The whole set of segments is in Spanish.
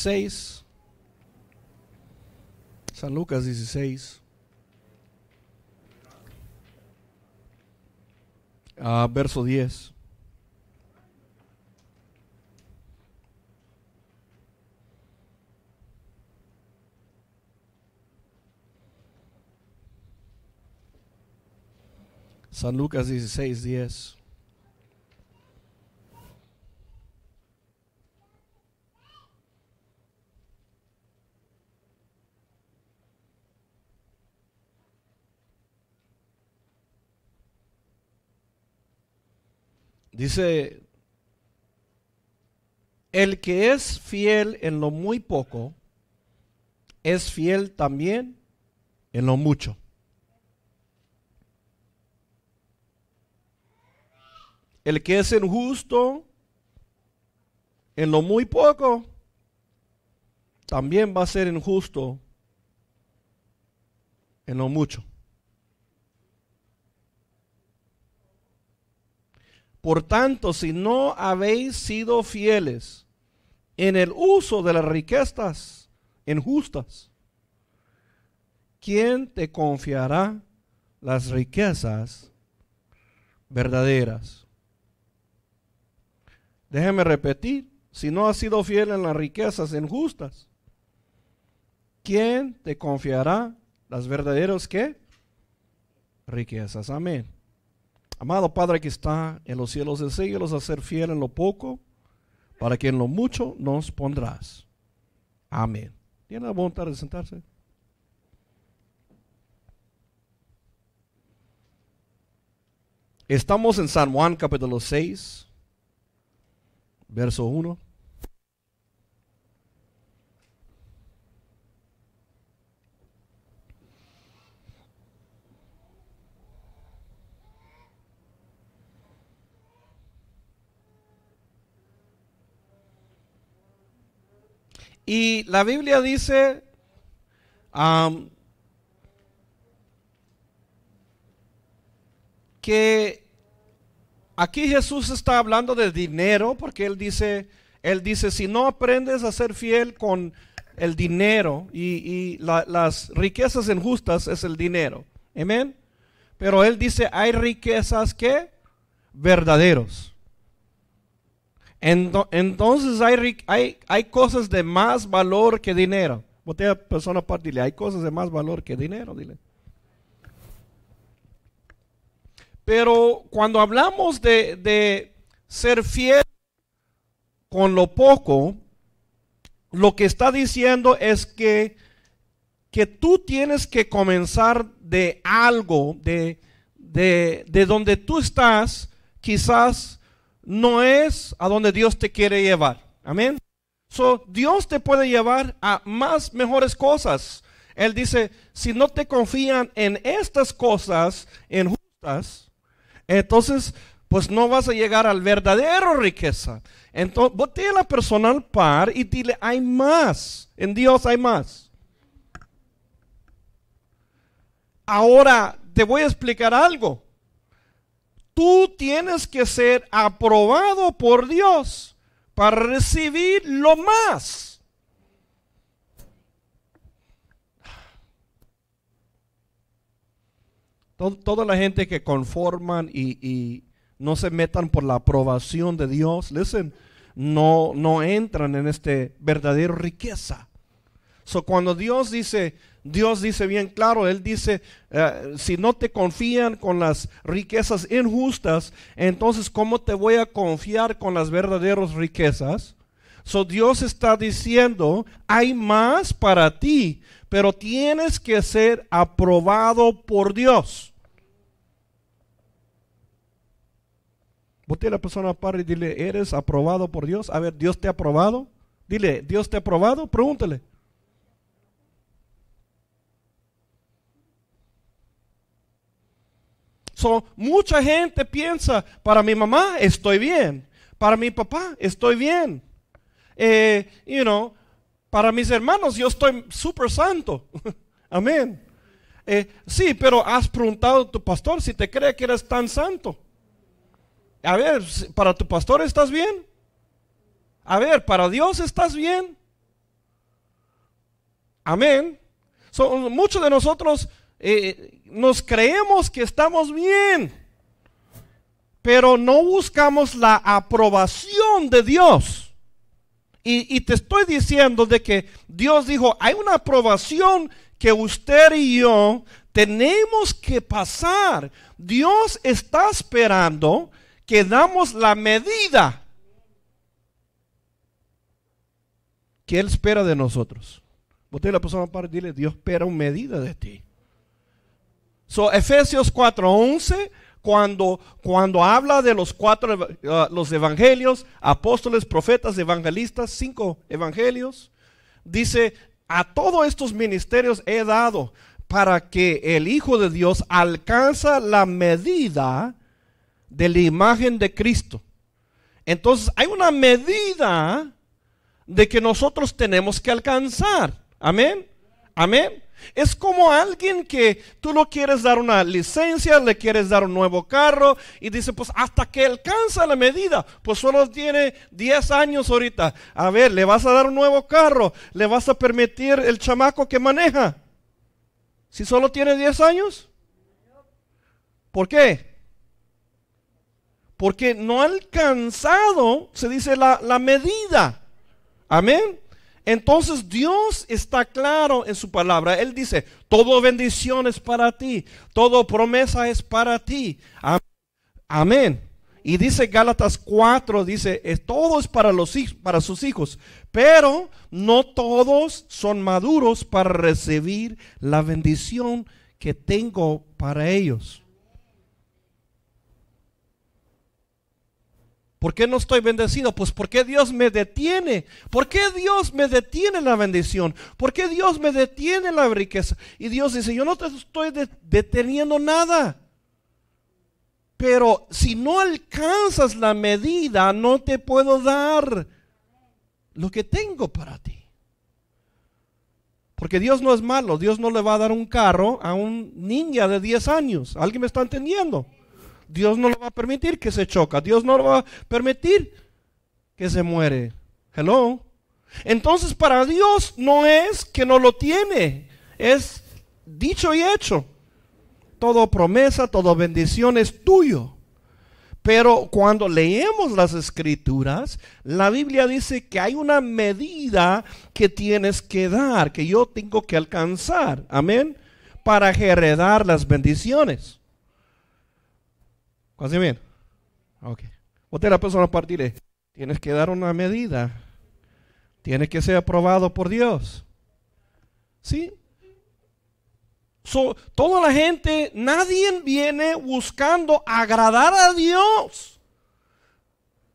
16. San Lucas 16. Ah, verso 10. San Lucas 16, 10. Dice, el que es fiel en lo muy poco, es fiel también en lo mucho. El que es injusto en lo muy poco, también va a ser injusto en lo mucho. Por tanto, si no habéis sido fieles en el uso de las riquezas injustas, ¿quién te confiará las riquezas verdaderas? Déjeme repetir, si no has sido fiel en las riquezas injustas, ¿quién te confiará las verdaderas qué? Riquezas. Amén. Amado Padre que está en los cielos, enséñalos a ser fiel en lo poco, para que en lo mucho nos pondrás. Amén. ¿Tiene la voluntad de sentarse? Estamos en San Juan capítulo 6, verso 1. Y la Biblia dice, que aquí Jesús está hablando de dinero, porque él dice, él dice, si no aprendes a ser fiel con el dinero y, las riquezas injustas es el dinero. Amén. Pero él dice, hay riquezas que verdaderos. Entonces hay, hay, hay cosas de más valor que dinero. Botea persona aparte, dile, hay cosas de más valor que dinero, dile. Pero cuando hablamos de, de ser fiel con lo poco, lo que está diciendo es que, que tú tienes que comenzar de algo, de, de, de donde tú estás, quizás no es a donde Dios te quiere llevar. Amén. So, Dios te puede llevar a más mejores cosas. Él dice, si no te confían en estas cosas injustas, entonces pues no vas a llegar al verdadero riqueza. Entonces, bote a la persona al par y dile, hay más. En Dios hay más. Ahora te voy a explicar algo tú tienes que ser aprobado por Dios para recibir lo más. Toda la gente que conforman y, no se metan por la aprobación de Dios, no, no entran en este verdadero riqueza. So, cuando Dios dice, Dios dice bien claro, Él dice, eh, si no te confían con las riquezas injustas, entonces ¿cómo te voy a confiar con las verdaderas riquezas? So Dios está diciendo, hay más para ti, pero tienes que ser aprobado por Dios. Bote a la persona para y dile, ¿eres aprobado por Dios? A ver, ¿Dios te ha aprobado? Dile, ¿Dios te ha aprobado? Pregúntale. Mucha gente piensa, para mi mamá estoy bien, para mi papá estoy bien. Eh, you know, para mis hermanos yo estoy súper santo. Amén. Eh, sí, pero has preguntado a tu pastor si te cree que eres tan santo. A ver, para tu pastor estás bien. A ver, para Dios estás bien. Amén. muchos de nosotros eh, nos creemos que estamos bien, pero no buscamos la aprobación de Dios. Y, te estoy diciendo de que Dios dijo, hay una aprobación que usted y yo tenemos que pasar. Dios está esperando que damos la medida que Él espera de nosotros. Usted la persona para dile, Dios espera una medida de ti. So, Efesios 4:11, cuando, cuando habla de los cuatro uh, los evangelios, apóstoles, profetas, evangelistas, cinco evangelios, dice, a todos estos ministerios he dado para que el Hijo de Dios alcanza la medida de la imagen de Cristo. Entonces hay una medida de que nosotros tenemos que alcanzar. Amén. Amén. Es como alguien que tú lo quieres dar una licencia, le quieres dar un nuevo carro y dice, pues hasta que alcanza la medida, pues solo tiene 10 años ahorita. A ver, le vas a dar un nuevo carro, le vas a permitir el chamaco que maneja. Si solo tiene 10 años. ¿Por qué? Porque no ha alcanzado, se dice, la, la medida. Amén. Entonces Dios está claro en su palabra. Él dice, todo bendición es para ti, todo promesa es para ti. Amén. Y dice Gálatas 4, dice, todo es para, los, para sus hijos, pero no todos son maduros para recibir la bendición que tengo para ellos. ¿Por qué no estoy bendecido? Pues porque Dios me detiene. ¿Por qué Dios me detiene la bendición? ¿Por qué Dios me detiene la riqueza? Y Dios dice, yo no te estoy deteniendo nada. Pero si no alcanzas la medida, no te puedo dar lo que tengo para ti. Porque Dios no es malo. Dios no le va a dar un carro a un niña de 10 años. ¿Alguien me está entendiendo? Dios no lo va a permitir que se choca. Dios no lo va a permitir que se muere. Hello. Entonces para Dios no es que no lo tiene. Es dicho y hecho. Todo promesa, toda bendición es tuyo. Pero cuando leemos las escrituras, la Biblia dice que hay una medida que tienes que dar, que yo tengo que alcanzar. Amén. Para heredar las bendiciones. ¿Casi bien? Ok. La persona partir tienes que dar una medida. Tienes que ser aprobado por Dios. ¿Sí? toda la gente, nadie viene buscando agradar a Dios.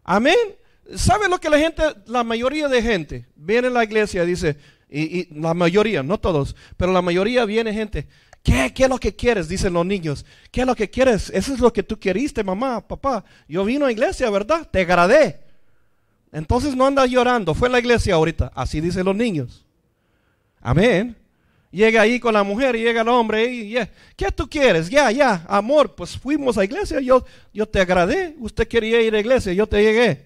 Amén. ¿Sabe lo que la gente, la mayoría de gente, viene a la iglesia dice, y, la mayoría, no todos, pero la mayoría viene gente, ¿Qué, es lo que quieres? Dicen los niños. ¿Qué es lo que quieres? Eso es lo que tú queriste, mamá, papá. Yo vino a iglesia, ¿verdad? Te agradé. Entonces no andas llorando. Fue a la iglesia ahorita. Así dicen los niños. Amén. Llega ahí con la mujer y llega el hombre y yeah. ¿qué tú quieres? Ya, ya, amor, pues fuimos a iglesia, yo, yo te agradé, usted quería ir a iglesia, yo te llegué.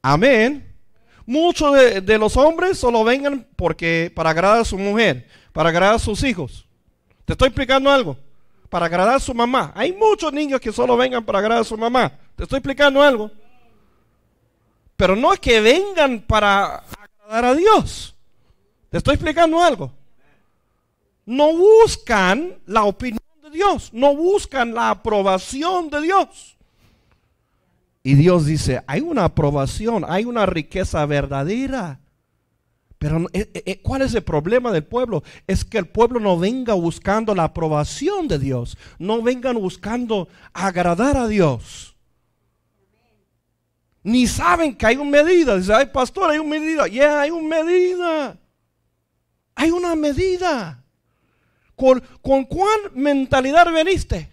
Amén. Muchos de, de, los hombres solo vengan porque para agradar a su mujer, para agradar a sus hijos. Te estoy explicando algo. Para agradar a su mamá. Hay muchos niños que solo vengan para agradar a su mamá. Te estoy explicando algo. Pero no es que vengan para agradar a Dios. Te estoy explicando algo. No buscan la opinión de Dios. No buscan la aprobación de Dios. Y Dios dice, hay una aprobación, hay una riqueza verdadera pero eh, eh, eh, ¿cuál es el problema del pueblo? Es que el pueblo no venga buscando la aprobación de Dios, no vengan buscando agradar a Dios. Ni saben que hay una medida. Dice, ay pastor, hay una medida. Ya, hay una medida. Hay una medida. ¿Con, ¿Con cuál mentalidad veniste?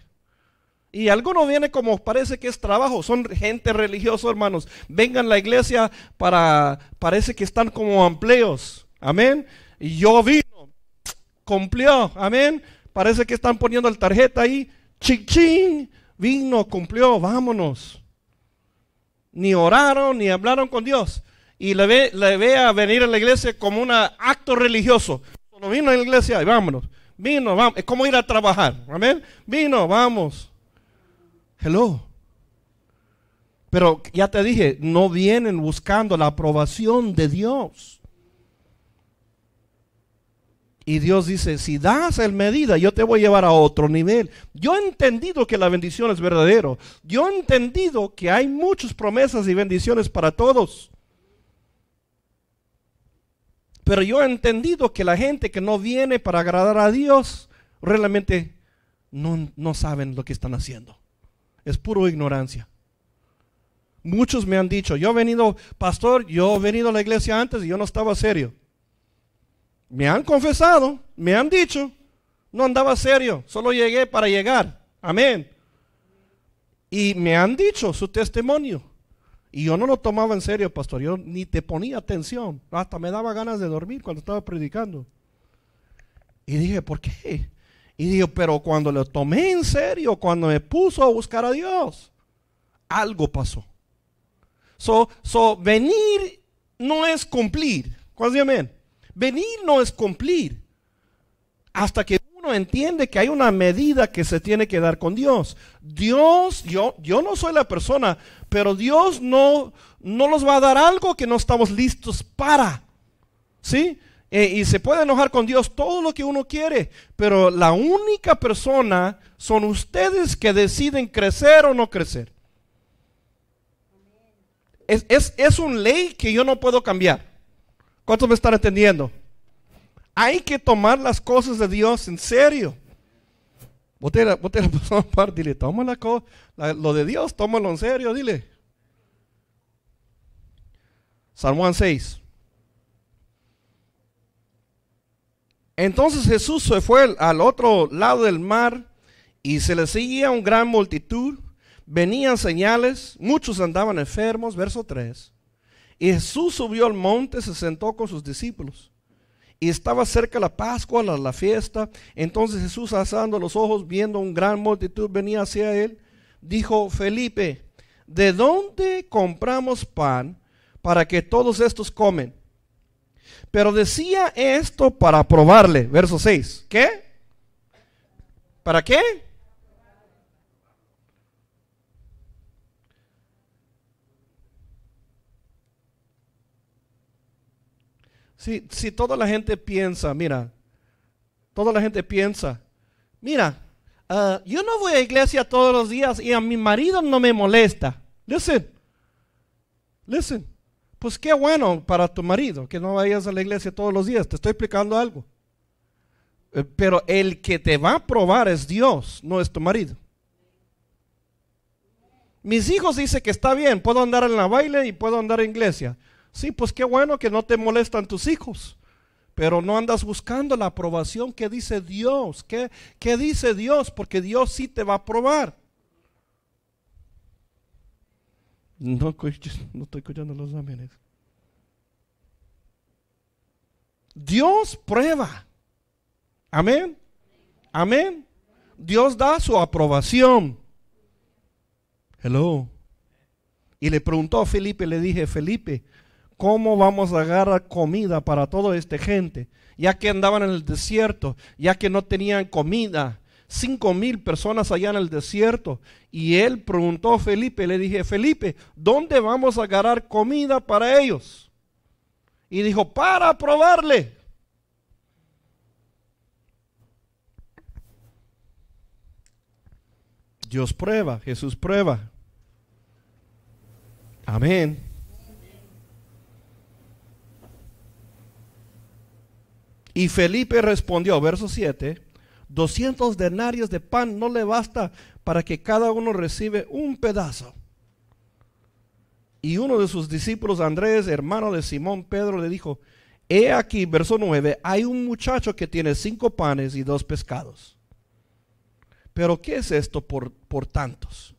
Y algunos vienen como parece que es trabajo, son gente religiosa, hermanos. Vengan a la iglesia para, parece que están como empleos. Amén. Y yo vino, cumplió. Amén. Parece que están poniendo la tarjeta ahí. Ching, ching. Vino, cumplió, vámonos. Ni oraron, ni hablaron con Dios. Y le ve, a venir a la iglesia como un acto religioso. Solo vino a la iglesia y vámonos. Vino, vamos. Es como ir a trabajar. Amén. Vino, vamos. Hello. Pero ya te dije, no vienen buscando la aprobación de Dios. Y Dios dice, si das el medida, yo te voy a llevar a otro nivel. Yo he entendido que la bendición es verdadero. Yo he entendido que hay muchas promesas y bendiciones para todos. Pero yo he entendido que la gente que no viene para agradar a Dios, realmente no, no saben lo que están haciendo. Es puro ignorancia. Muchos me han dicho, yo he venido, pastor, yo he venido a la iglesia antes y yo no estaba serio. Me han confesado, me han dicho, no andaba serio, solo llegué para llegar. Amén. Y me han dicho su testimonio. Y yo no lo tomaba en serio, pastor. Yo ni te ponía atención. Hasta me daba ganas de dormir cuando estaba predicando. Y dije, ¿por qué? Y dije, pero cuando lo tomé en serio, cuando me puso a buscar a Dios, algo pasó. So, so venir no es cumplir. ¿Cuál amén? Venir no es cumplir. Hasta que uno entiende que hay una medida que se tiene que dar con Dios. Dios, yo, yo no soy la persona, pero Dios no, no nos va a dar algo que no estamos listos para. ¿Sí? Eh, y se puede enojar con Dios todo lo que uno quiere, pero la única persona son ustedes que deciden crecer o no crecer. Es, es, es un ley que yo no puedo cambiar. ¿Cuántos me están entendiendo? Hay que tomar las cosas de Dios en serio. Bote la, persona par, dile, toma la, lo de Dios, tómalo en serio, dile. Juan 6. Entonces Jesús se fue al otro lado del mar y se le seguía una gran multitud. Venían señales, muchos andaban enfermos, verso 3. Y Jesús subió al monte, se sentó con sus discípulos. Y estaba cerca la Pascua, la, la fiesta. Entonces Jesús, alzando los ojos, viendo un gran multitud, venía hacia él. Dijo, Felipe, ¿de dónde compramos pan para que todos estos comen? Pero decía esto para probarle. Verso 6. ¿Qué? ¿Para qué? Si, si toda la gente piensa, mira, toda la gente piensa, mira, uh, yo no voy a iglesia todos los días y a mi marido no me molesta. Listen, listen. Pues qué bueno para tu marido que no vayas a la iglesia todos los días. Te estoy explicando algo. Eh, pero el que te va a probar es Dios, no es tu marido. Mis hijos dicen que está bien, puedo andar en la baile y puedo andar en iglesia. Sí, pues qué bueno que no te molestan tus hijos, pero no andas buscando la aprobación que dice Dios. ¿Qué, qué dice Dios? Porque Dios sí te va a aprobar. No, estoy escuchando los amenes. Dios prueba. Amén. Amén. Dios da su aprobación. Hello. Y le preguntó a Felipe, le dije, Felipe, ¿Cómo vamos a agarrar comida para toda esta gente? Ya que andaban en el desierto, ya que no tenían comida. Cinco mil personas allá en el desierto. Y él preguntó a Felipe, le dije, Felipe, ¿dónde vamos a agarrar comida para ellos? Y dijo, para probarle. Dios prueba, Jesús prueba. Amén. Y Felipe respondió, verso 7, 200 denarios de pan no le basta para que cada uno recibe un pedazo. Y uno de sus discípulos, Andrés, hermano de Simón Pedro, le dijo, he aquí, verso 9, hay un muchacho que tiene cinco panes y dos pescados. Pero ¿qué es esto por, por tantos?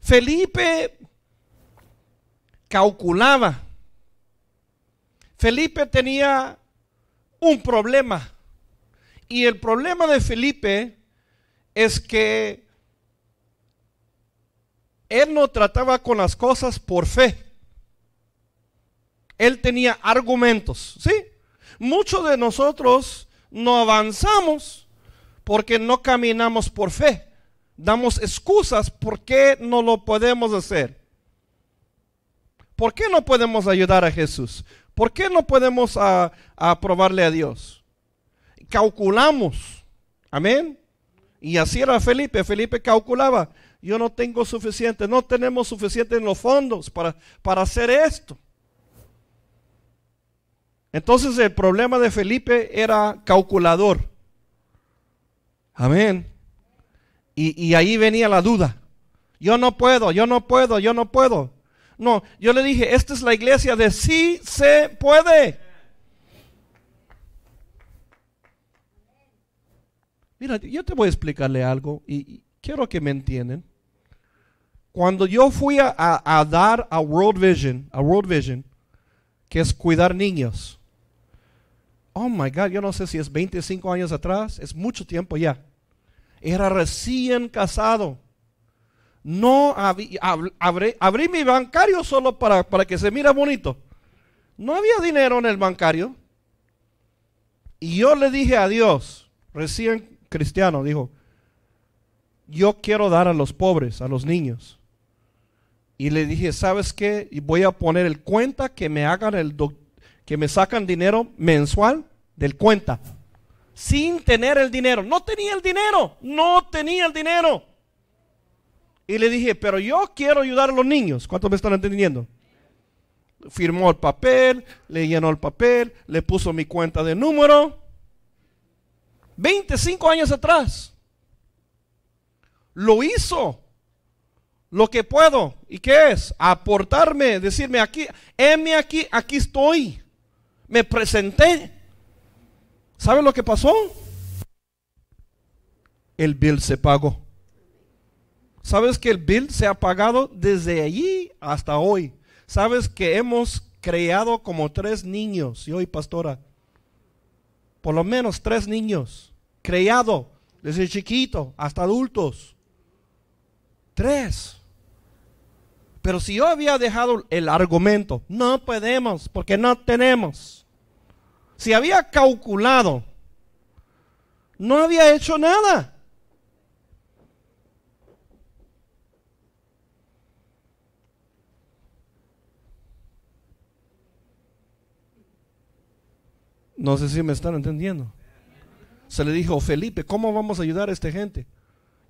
Felipe calculaba. Felipe tenía un problema. Y el problema de Felipe es que él no trataba con las cosas por fe. Él tenía argumentos, ¿sí? Muchos de nosotros no avanzamos porque no caminamos por fe. Damos excusas por qué no lo podemos hacer. ¿Por qué no podemos ayudar a Jesús? ¿Por qué no podemos a, probarle a Dios? Calculamos. Amén. Y así era Felipe. Felipe calculaba. Yo no tengo suficiente, no tenemos suficiente en los fondos para, para hacer esto. Entonces el problema de Felipe era calculador. Amén. Y, ahí venía la duda. Yo no puedo, yo no puedo, yo no puedo. No, yo le dije, esta es la iglesia de sí se puede. Mira, yo te voy a explicarle algo y, quiero que me entiendan. Cuando yo fui a, a, dar a World Vision, a World Vision, que es cuidar niños. Oh my God, yo no sé si es 25 años atrás, es mucho tiempo ya. Era recién casado. No abrí, mi bancario solo para, para que se mira bonito. No había dinero en el bancario. Y yo le dije a Dios, recién cristiano, dijo, yo quiero dar a los pobres, a los niños. Y le dije, ¿sabes qué? Y voy a poner el cuenta que me hagan el que me sacan dinero mensual del cuenta. Sin tener el dinero. No tenía el dinero. No tenía el dinero. Y le dije, pero yo quiero ayudar a los niños. ¿Cuántos me están entendiendo? Firmó el papel, le llenó el papel, le puso mi cuenta de número. 25 años atrás. Lo hizo. Lo que puedo. ¿Y qué es? Aportarme, decirme aquí, heme aquí, aquí estoy. Me presenté. ¿Sabe lo que pasó? El bill se pagó. ¿Sabes que el bill se ha pagado desde allí hasta hoy? ¿Sabes que hemos creado como tres niños? Y hoy, pastora, por lo menos tres niños, creado desde chiquito hasta adultos. Tres. Pero si yo había dejado el argumento, no podemos porque no tenemos. Si había calculado, no había hecho nada. No sé si me están entendiendo. Se le dijo, Felipe, ¿cómo vamos a ayudar a esta gente?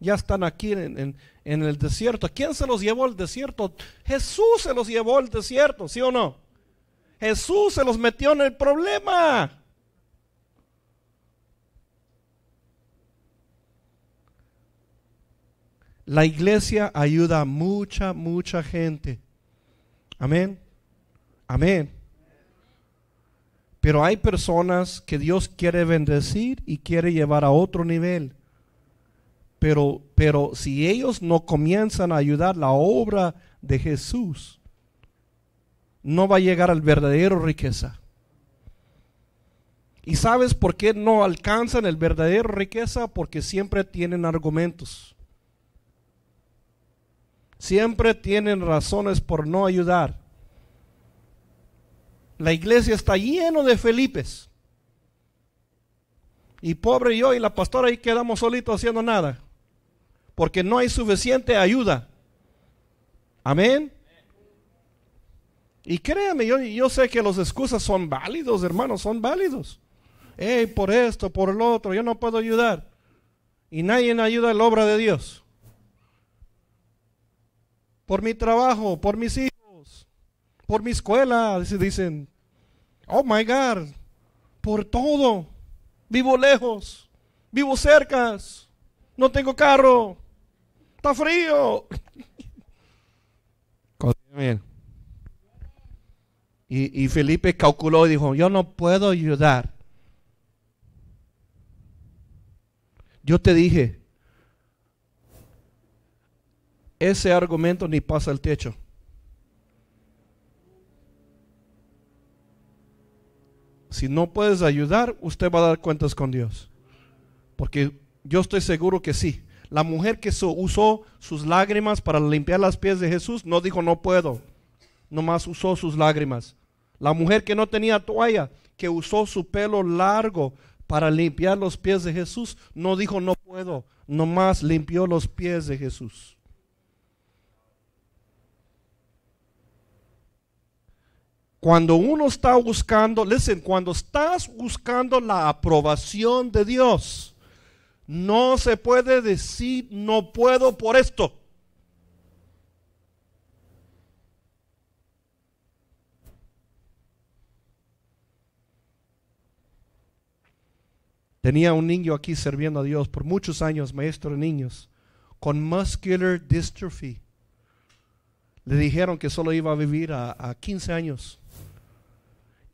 Ya están aquí en, el desierto. ¿Quién se los llevó al desierto? Jesús se los llevó al desierto, ¿sí o no? Jesús se los metió en el problema. La iglesia ayuda a mucha, mucha gente. Amén. Amén. Pero hay personas que Dios quiere bendecir y quiere llevar a otro nivel. Pero, pero si ellos no comienzan a ayudar la obra de Jesús, no va a llegar al verdadero riqueza. ¿Y sabes por qué no alcanzan el verdadero riqueza? Porque siempre tienen argumentos. Siempre tienen razones por no ayudar. La iglesia está lleno de Felipes. Y pobre yo y la pastora ahí quedamos solitos haciendo nada. Porque no hay suficiente ayuda. Amén. Y créame, yo, yo sé que los excusas son válidos, hermanos, son válidos. Hey, por esto, por lo otro, yo no puedo ayudar. Y nadie ayuda a la obra de Dios. Por mi trabajo, por mis hijos por mi escuela, dicen, oh my God, por todo, vivo lejos, vivo cerca, no tengo carro, está frío. Y, y Felipe calculó y dijo, yo no puedo ayudar. Yo te dije, ese argumento ni pasa el techo. Si no puedes ayudar, usted va a dar cuentas con Dios. Porque yo estoy seguro que sí. La mujer que usó sus lágrimas para limpiar los pies de Jesús no dijo no puedo, nomás usó sus lágrimas. La mujer que no tenía toalla, que usó su pelo largo para limpiar los pies de Jesús, no dijo no puedo, nomás limpió los pies de Jesús. Cuando uno está buscando, listen, cuando estás buscando la aprobación de Dios, no se puede decir no puedo por esto. Tenía un niño aquí sirviendo a Dios por muchos años, maestro de niños, con muscular dystrophy. Le dijeron que solo iba a vivir a, a 15 años.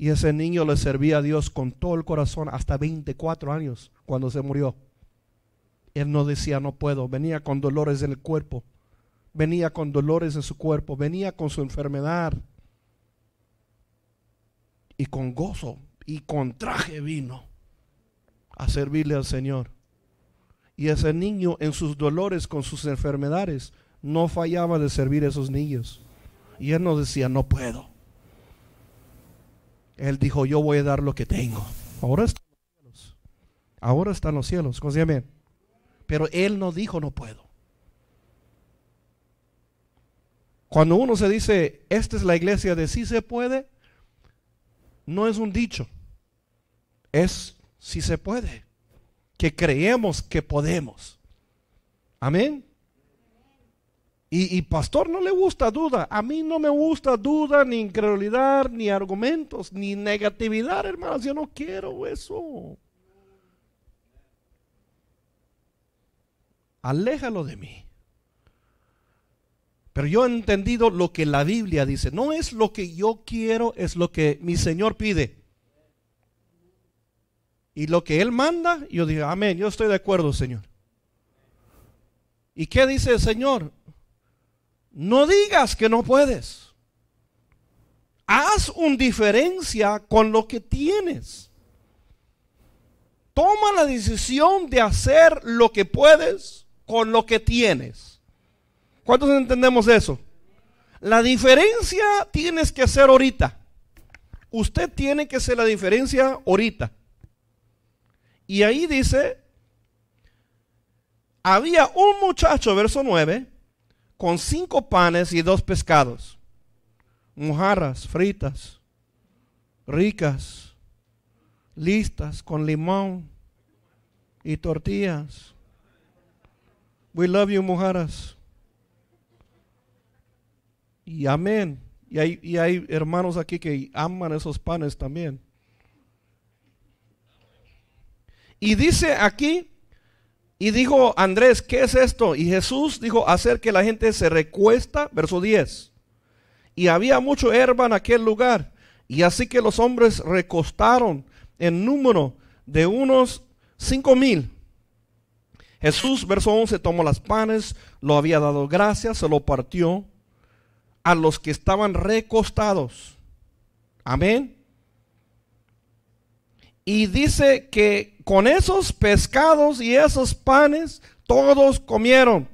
Y ese niño le servía a Dios con todo el corazón hasta 24 años cuando se murió. Él no decía no puedo, venía con dolores en el cuerpo, venía con dolores en su cuerpo, venía con su enfermedad. Y con gozo y con traje vino a servirle al Señor. Y ese niño en sus dolores con sus enfermedades no fallaba de servir a esos niños. Y él no decía, no puedo. Él dijo, yo voy a dar lo que tengo. Ahora está en los cielos. Ahora está en los cielos. ¿Cómo se Pero él no dijo, no puedo. Cuando uno se dice, esta es la iglesia de sí se puede, no es un dicho. Es si se puede, que creemos que podemos. Amén. Y, pastor no le gusta duda. A mí no me gusta duda, ni incredulidad, ni argumentos, ni negatividad, hermanos. Yo no quiero eso. Aléjalo de mí. Pero yo he entendido lo que la Biblia dice. No es lo que yo quiero, es lo que mi Señor pide. Y lo que Él manda, yo digo, amén, yo estoy de acuerdo, Señor. ¿Y qué dice el Señor? No digas que no puedes. Haz una diferencia con lo que tienes. Toma la decisión de hacer lo que puedes con lo que tienes. ¿Cuántos entendemos eso? La diferencia tienes que hacer ahorita. Usted tiene que hacer la diferencia ahorita. Y ahí dice, había un muchacho, verso 9, con cinco panes y dos pescados, mojarras fritas, ricas, listas, con limón y tortillas. We love you, mojarras. Y amén. Y hay, y hay hermanos aquí que aman esos panes también. Y dice aquí, y dijo Andrés, ¿qué es esto? Y Jesús dijo, hacer que la gente se recuesta, verso 10. Y había mucho herba en aquel lugar. Y así que los hombres recostaron en número de unos cinco mil. Jesús, verso 11, tomó las panes, lo había dado gracias, se lo partió a los que estaban recostados. Amén. Y dice que con esos pescados y esos panes, todos comieron.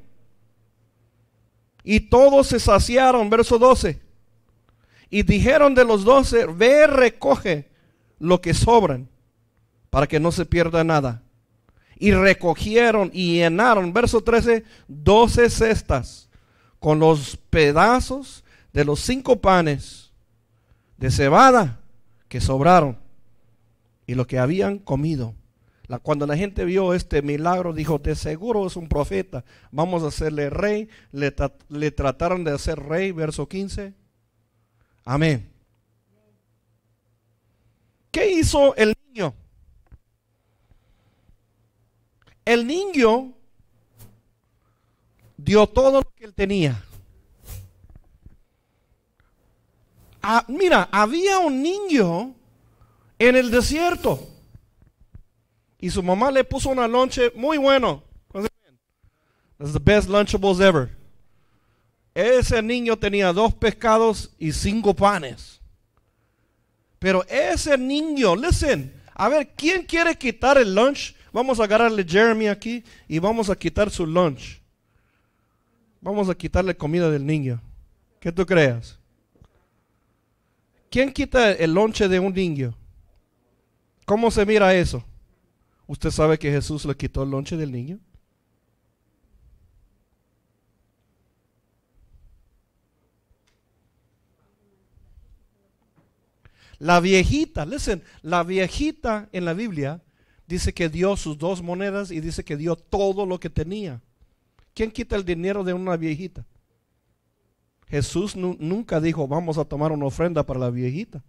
Y todos se saciaron, verso 12. Y dijeron de los doce, ve, recoge lo que sobran, para que no se pierda nada. Y recogieron y llenaron, verso 13, doce cestas con los pedazos de los cinco panes de cebada que sobraron y lo que habían comido. Cuando la gente vio este milagro, dijo, de seguro es un profeta, vamos a hacerle rey. Le, le trataron de hacer rey, verso 15. Amén. ¿Qué hizo el niño? El niño dio todo lo que él tenía. Ah, mira, había un niño en el desierto. Y su mamá le puso una lonche muy bueno. That's the best Lunchables ever. Ese niño tenía dos pescados y cinco panes. Pero ese niño, listen, a ver, ¿quién quiere quitar el lunch Vamos a agarrarle Jeremy aquí y vamos a quitar su lunch. Vamos a quitarle comida del niño. ¿Qué tú creas? ¿Quién quita el lonche de un niño? ¿Cómo se mira eso? ¿Usted sabe que Jesús le quitó el lonche del niño? La viejita, listen, la viejita en la Biblia dice que dio sus dos monedas y dice que dio todo lo que tenía. ¿Quién quita el dinero de una viejita? Jesús nunca dijo, vamos a tomar una ofrenda para la viejita.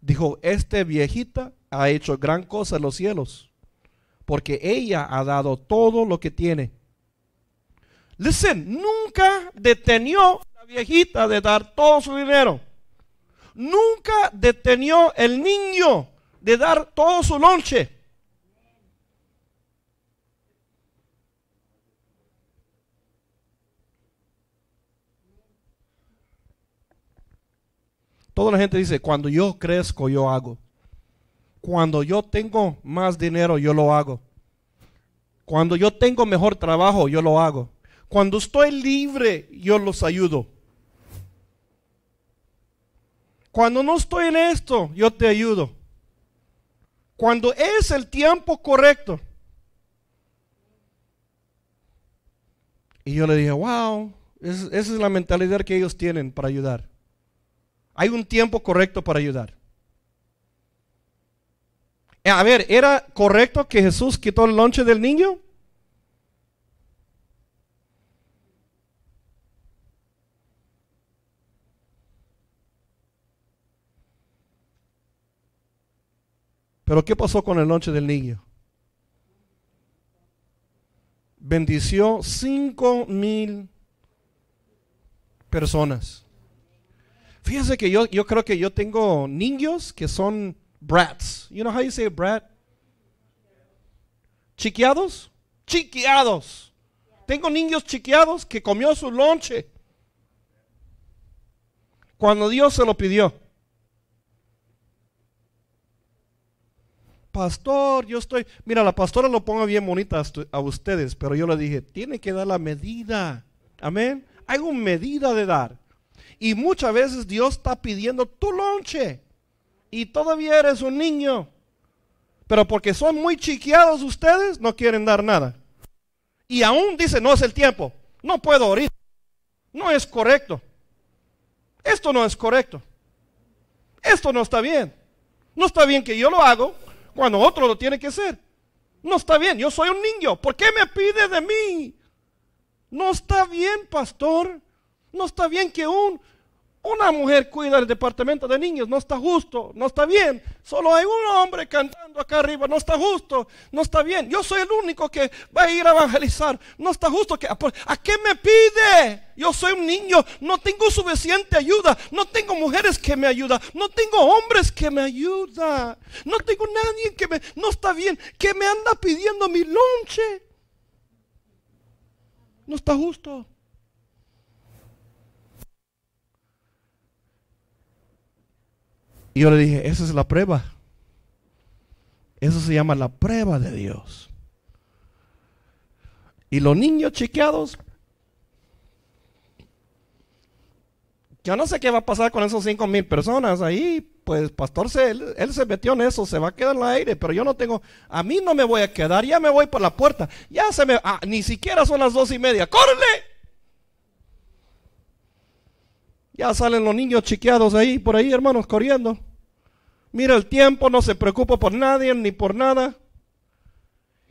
Dijo, esta viejita ha hecho gran cosa en los cielos, porque ella ha dado todo lo que tiene. Listen, nunca detenió la viejita de dar todo su dinero nunca detenió el niño de dar todo su lonche. Toda la gente dice, cuando yo crezco, yo hago. Cuando yo tengo más dinero, yo lo hago. Cuando yo tengo mejor trabajo, yo lo hago. Cuando estoy libre, yo los ayudo. Cuando no estoy en esto, yo te ayudo. Cuando es el tiempo correcto. Y yo le dije, wow, esa es la mentalidad que ellos tienen para ayudar. Hay un tiempo correcto para ayudar. A ver, ¿era correcto que Jesús quitó el lonche del niño? Pero ¿qué pasó con el noche del niño? Bendició cinco mil personas. Fíjense que yo, yo creo que yo tengo niños que son brats. You know how you say brat? ¿Chiqueados? Chiqueados. Tengo niños chiqueados que comió su lonche cuando Dios se lo pidió. pastor, yo estoy, mira, la pastora lo ponga bien bonita a ustedes, pero yo le dije, tiene que dar la medida. Amén. Hay una medida de dar. Y muchas veces Dios está pidiendo tu lonche. Y todavía eres un niño. Pero porque son muy chiqueados ustedes, no quieren dar nada. Y aún dice, no es el tiempo. No puedo ahorita. No es correcto. Esto no es correcto. Esto no está bien. No está bien que yo lo hago cuando otro lo tiene que hacer. No está bien, yo soy un niño. ¿Por qué me pide de mí? No está bien, pastor. No está bien que un una mujer cuida el departamento de niños, no está justo, no está bien. Solo hay un hombre cantando acá arriba, no está justo, no está bien. Yo soy el único que va a ir a evangelizar, no está justo. ¿A qué me pide? Yo soy un niño, no tengo suficiente ayuda, no tengo mujeres que me ayudan, no tengo hombres que me ayudan, no tengo nadie que me... No está bien, que me anda pidiendo mi lonche. No está justo. Y yo le dije, esa es la prueba. Eso se llama la prueba de Dios. Y los niños chiqueados, yo no sé qué va a pasar con esos cinco mil personas ahí. Pues pastor, se, él, se metió en eso, se va a quedar en el aire, pero yo no tengo, a mí no me voy a quedar, ya me voy por la puerta, ya se me, ah, ni siquiera son las dos y media, ¡córrele! Ya salen los niños chiqueados ahí, por ahí, hermanos, corriendo. Mira el tiempo, no se preocupa por nadie ni por nada.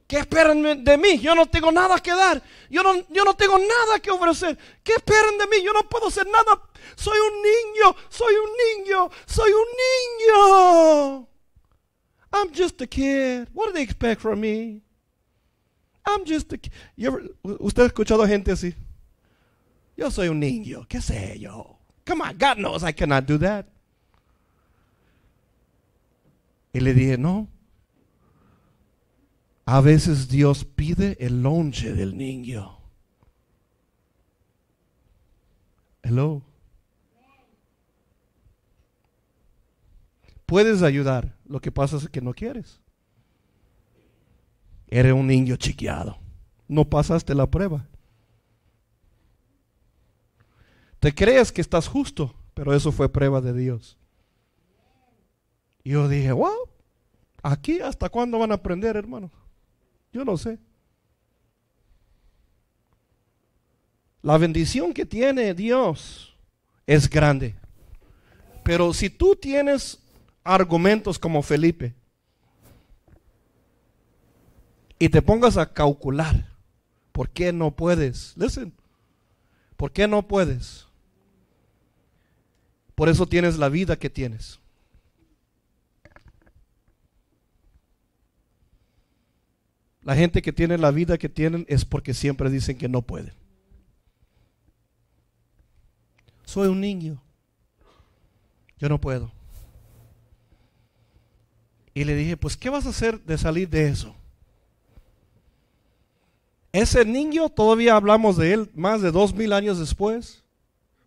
¿Qué esperan de mí? Yo no tengo nada que dar. Yo no, yo no tengo nada que ofrecer. ¿Qué esperan de mí? Yo no puedo hacer nada. Soy un niño, soy un niño, soy un niño. I'm just a kid. What do they expect from me? I'm just a kid. ¿Usted ha escuchado gente así? Yo soy un niño, qué sé yo. Come on, God knows I cannot do that. Y le dije, no. A veces Dios pide el lonche del niño. Hello. Puedes ayudar, lo que pasa es que no quieres. Eres un niño chiqueado. No pasaste la prueba. Te crees que estás justo, pero eso fue prueba de Dios. Y yo dije, wow, aquí hasta cuándo van a aprender, hermano. Yo no sé. La bendición que tiene Dios es grande. Pero si tú tienes argumentos como Felipe y te pongas a calcular, ¿por qué no puedes? Listen, ¿por qué no puedes? Por eso tienes la vida que tienes. La gente que tiene la vida que tienen es porque siempre dicen que no pueden. Soy un niño. Yo no puedo. Y le dije, pues, ¿qué vas a hacer de salir de eso? Ese niño, todavía hablamos de él más de dos mil años después.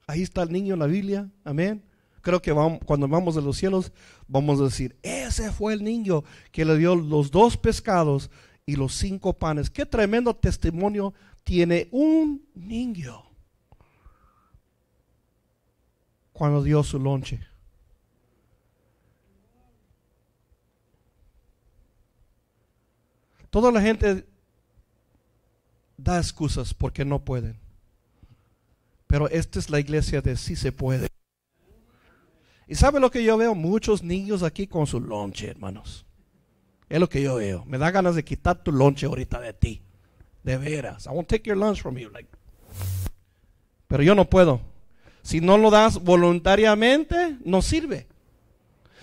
Ahí está el niño en la Biblia. Amén. Creo que cuando vamos de los cielos, vamos a decir, ese fue el niño que le dio los dos pescados y los cinco panes. Qué tremendo testimonio tiene un niño cuando dio su lonche. Toda la gente da excusas porque no pueden. Pero esta es la iglesia de sí se puede. Y sabe lo que yo veo? Muchos niños aquí con su lonche, hermanos. Es lo que yo veo. Me da ganas de quitar tu lonche ahorita de ti. De veras. I won't take your lunch from you. Pero yo no puedo. Si no lo das voluntariamente, no sirve.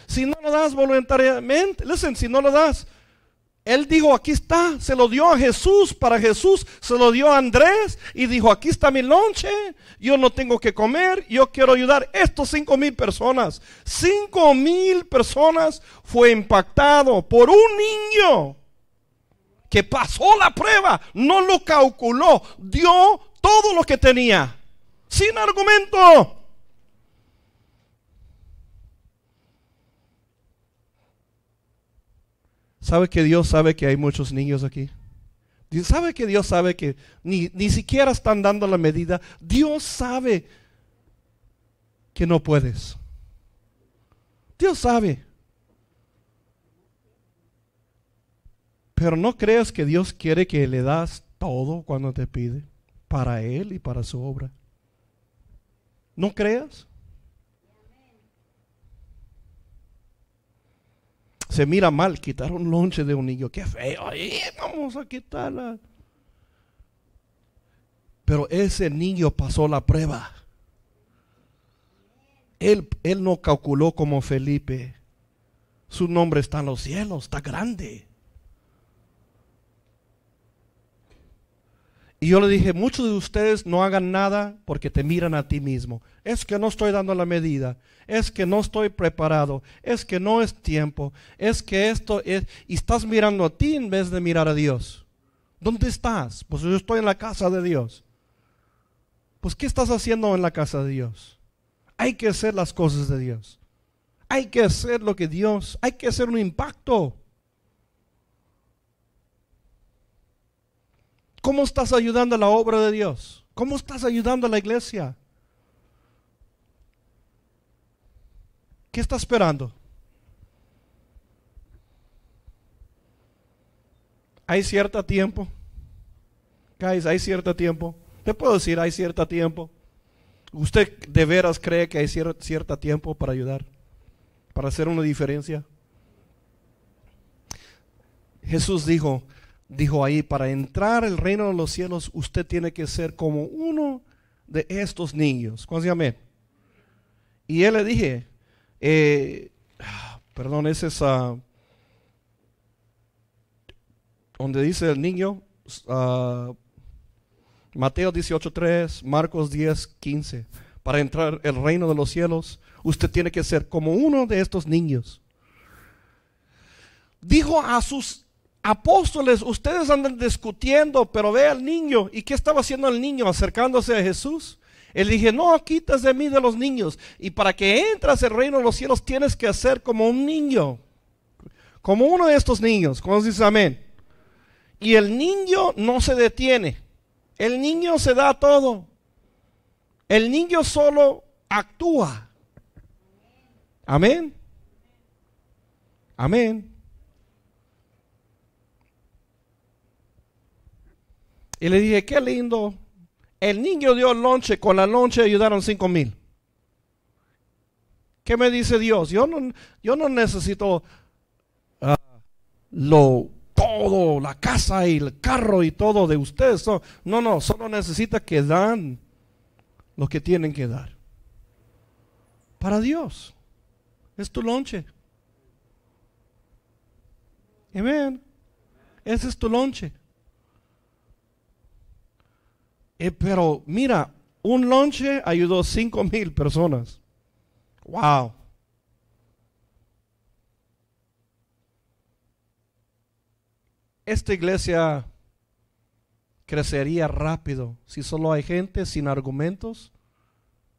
Si no lo das voluntariamente, listen, si no lo das él dijo, aquí está, se lo dio a Jesús, para Jesús se lo dio a Andrés y dijo, aquí está mi lonche, yo no tengo que comer, yo quiero ayudar estos cinco mil personas. Cinco mil personas fue impactado por un niño que pasó la prueba, no lo calculó, dio todo lo que tenía, sin argumento. ¿Sabe que Dios sabe que hay muchos niños aquí? ¿Sabe que Dios sabe que ni, ni siquiera están dando la medida? Dios sabe que no puedes. Dios sabe. Pero no creas que Dios quiere que le das todo cuando te pide para Él y para su obra. ¿No creas? Se mira mal quitar un lonche de un niño. Qué feo. vamos a quitarla. Pero ese niño pasó la prueba. Él, él no calculó como Felipe. Su nombre está en los cielos, está grande. Y yo le dije, muchos de ustedes no hagan nada porque te miran a ti mismo. Es que no estoy dando la medida. Es que no estoy preparado. Es que no es tiempo. Es que esto es... Y estás mirando a ti en vez de mirar a Dios. ¿Dónde estás? Pues yo estoy en la casa de Dios. Pues ¿qué estás haciendo en la casa de Dios? Hay que hacer las cosas de Dios. Hay que hacer lo que Dios... Hay que hacer un impacto. ¿Cómo estás ayudando a la obra de Dios? ¿Cómo estás ayudando a la iglesia? ¿Qué estás esperando? ¿Hay cierto tiempo? Guys, ¿hay cierto tiempo? Te puedo decir, hay cierto tiempo. ¿Usted de veras cree que hay cierto tiempo para ayudar? ¿Para hacer una diferencia? Jesús dijo, dijo ahí, para entrar al reino de los cielos usted tiene que ser como uno de estos niños. ¿Cuántos amén? Y él le dije, eh, perdón, ese es uh, donde dice el niño, uh, Mateo 18.3, Marcos 10.15. Para entrar al reino de los cielos, usted tiene que ser como uno de estos niños. Dijo a sus apóstoles, ustedes andan discutiendo, pero ve al niño. ¿Y qué estaba haciendo el niño acercándose a Jesús? Él dije, no quitas de mí de los niños. Y para que entras al reino de los cielos tienes que hacer como un niño. Como uno de estos niños. ¿Cómo dice amén? Y el niño no se detiene. El niño se da todo. El niño solo actúa. Amén. Amén. Y le dije, qué lindo. El niño dio lonche, con la lonche ayudaron cinco mil. ¿Qué me dice Dios? Yo no, yo no necesito ah, lo todo, la casa y el carro y todo de ustedes. No, no, solo necesita que dan lo que tienen que dar. Para Dios. Es tu lonche. Amén. Ese es tu lonche. Eh, pero mira, un lonche ayudó cinco mil personas. Wow. Esta iglesia crecería rápido si solo hay gente sin argumentos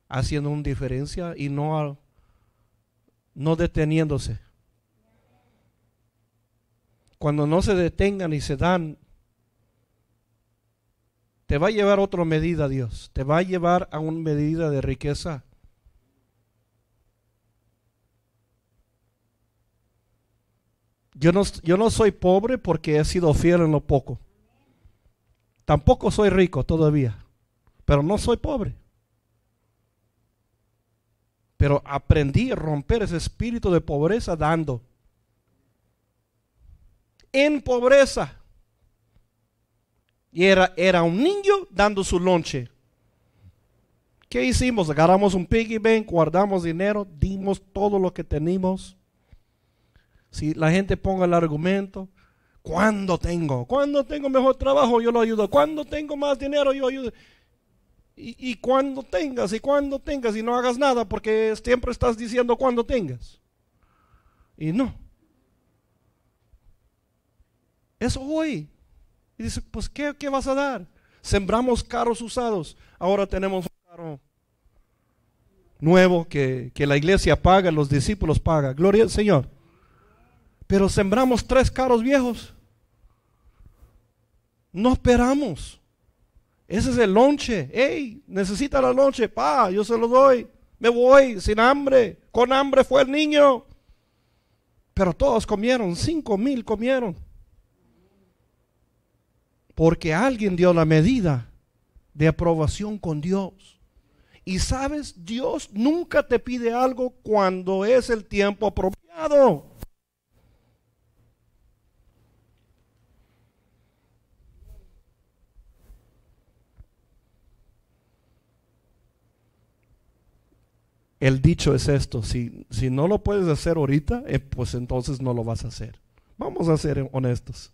haciendo una diferencia y no, no deteniéndose. Cuando no se detengan y se dan te va a llevar otra medida, Dios. Te va a llevar a una medida de riqueza. Yo no, yo no soy pobre porque he sido fiel en lo poco. Tampoco soy rico todavía, pero no soy pobre. Pero aprendí a romper ese espíritu de pobreza dando. En pobreza. Y era, era un niño dando su lonche. ¿Qué hicimos? Agarramos un piggy bank, guardamos dinero, dimos todo lo que tenemos. Si la gente ponga el argumento, ¿cuándo tengo? ¿Cuándo tengo mejor trabajo? Yo lo ayudo. ¿Cuándo tengo más dinero? Yo ayudo. Y, y cuando tengas, y cuando tengas, y no hagas nada, porque siempre estás diciendo cuando tengas. Y no. Eso hoy. Y dice, pues ¿qué, ¿qué, vas a dar? Sembramos carros usados, ahora tenemos un carro nuevo que, que la iglesia paga, los discípulos pagan. Gloria al Señor. Pero sembramos tres carros viejos. No esperamos. Ese es el lonche. Hey, necesita la lonche. Pa, yo se lo doy. Me voy sin hambre. Con hambre fue el niño. Pero todos comieron. Cinco mil comieron. Porque alguien dio la medida de aprobación con Dios. Y sabes, Dios nunca te pide algo cuando es el tiempo apropiado. El dicho es esto, si, si no lo puedes hacer ahorita, eh, pues entonces no lo vas a hacer. Vamos a ser honestos.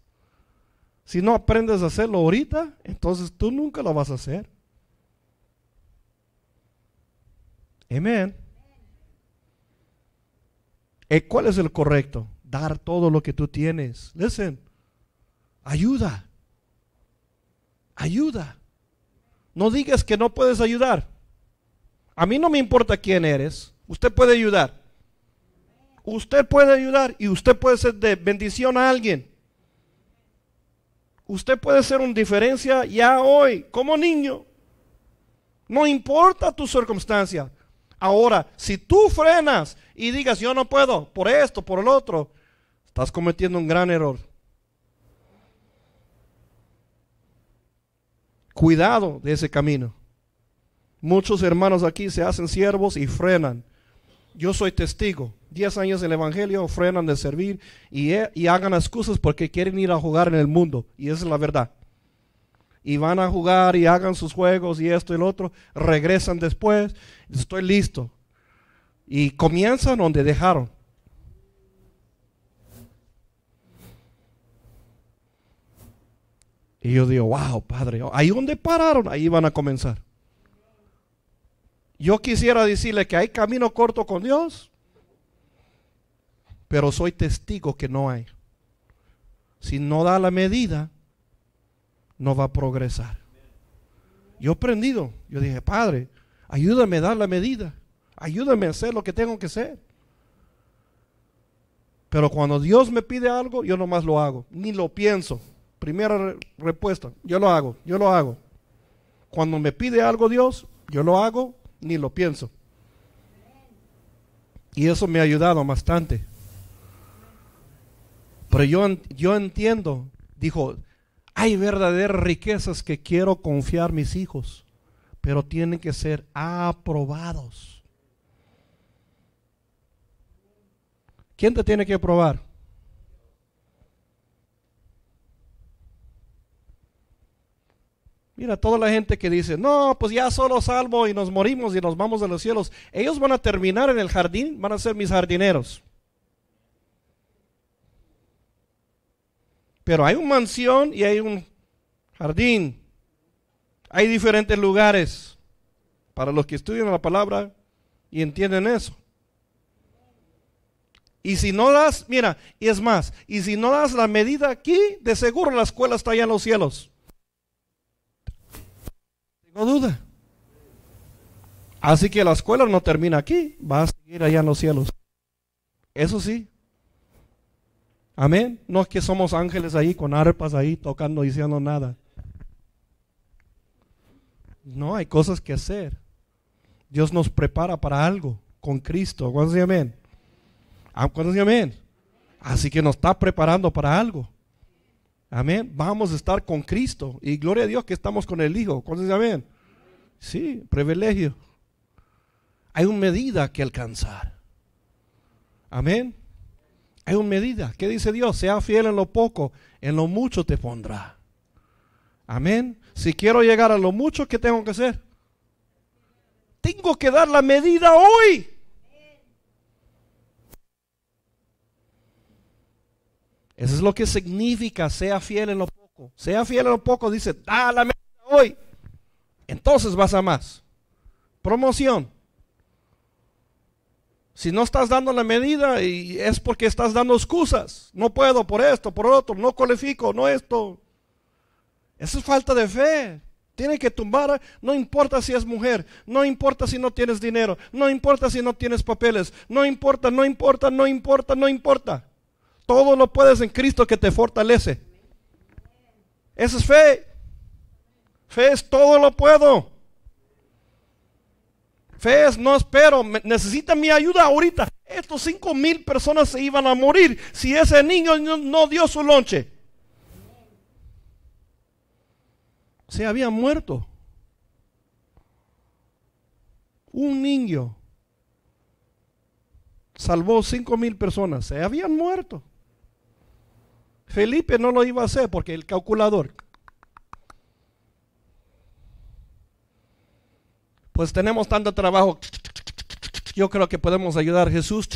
Si no aprendes a hacerlo ahorita, entonces tú nunca lo vas a hacer. Amén. Eh, ¿Cuál es el correcto? Dar todo lo que tú tienes. Listen. Ayuda. Ayuda. No digas que no puedes ayudar. A mí no me importa quién eres. Usted puede ayudar. Usted puede ayudar y usted puede ser de bendición a alguien. Usted puede ser una diferencia ya hoy, como niño. No importa tu circunstancia. Ahora, si tú frenas y digas, yo no puedo, por esto, por el otro, estás cometiendo un gran error. Cuidado de ese camino. Muchos hermanos aquí se hacen siervos y frenan. Yo soy testigo. Diez años del Evangelio frenan de servir y, eh, y, hagan excusas porque quieren ir a jugar en el mundo. Y esa es la verdad. Y van a jugar y hagan sus juegos y esto y lo otro. Regresan después. Estoy listo. Y comienzan donde dejaron. Y yo digo, wow, Padre, ahí donde pararon, ahí van a comenzar. Yo quisiera decirle que hay camino corto con Dios, pero soy testigo que no hay. Si no da la medida, no va a progresar. Yo he aprendido, yo dije, Padre, ayúdame a dar la medida, ayúdame a hacer lo que tengo que hacer. Pero cuando Dios me pide algo, yo nomás lo hago, ni lo pienso. primera respuesta, yo lo hago, yo lo hago. Cuando me pide algo Dios, yo lo hago, ni lo pienso. Y eso me ha ayudado bastante. Pero yo, yo entiendo, dijo, hay verdaderas riquezas que quiero confiar mis hijos, pero tienen que ser aprobados. ¿Quién te tiene que aprobar? Mira, toda la gente que dice, no, pues ya solo salvo y nos morimos y nos vamos a los cielos, ellos van a terminar en el jardín, van a ser mis jardineros. Pero hay una mansión y hay un jardín. Hay diferentes lugares para los que estudian la palabra y entienden eso. Y si no das, mira, y es más, y si no das la medida aquí, de seguro la escuela está allá en los cielos. Tengo duda. Así que la escuela no termina aquí, va a seguir allá en los cielos. Eso sí. Amén. No es que somos ángeles ahí con arpas ahí tocando diciendo nada. No, hay cosas que hacer. Dios nos prepara para algo con Cristo. ¿Cuántos dicen amén? Ah, ¿Cuántos dicen amén? Así que nos está preparando para algo. Amén. Vamos a estar con Cristo. Y gloria a Dios que estamos con el Hijo. ¿Cuántos dicen amén? Sí, privilegio. Hay una medida que alcanzar. Amén. Hay una medida. ¿Qué dice Dios? Sea fiel en lo poco, en lo mucho te pondrá. Amén. Si quiero llegar a lo mucho, ¿qué tengo que hacer? Tengo que dar la medida hoy. Eso es lo que significa sea fiel en lo poco. Sea fiel en lo poco, dice, da la medida hoy. Entonces vas a más. Promoción. Si no estás dando la medida y es porque estás dando excusas. No puedo por esto, por otro, no cualifico, no esto. Eso es falta de fe. Tiene que tumbar, no importa si es mujer, no importa si no tienes dinero, no importa si no tienes papeles, no importa, no importa, no importa, no importa. Todo lo puedes en Cristo que te fortalece. Esa es fe. Fe es todo lo puedo. Fe es no espero, necesita mi ayuda ahorita. Estos cinco mil personas se iban a morir si ese niño no, dio su lonche. Se había muerto. Un niño salvó cinco mil personas. Se habían muerto. Felipe no lo iba a hacer porque el calculador. Pues tenemos tanto trabajo. Yo creo que podemos ayudar a Jesús.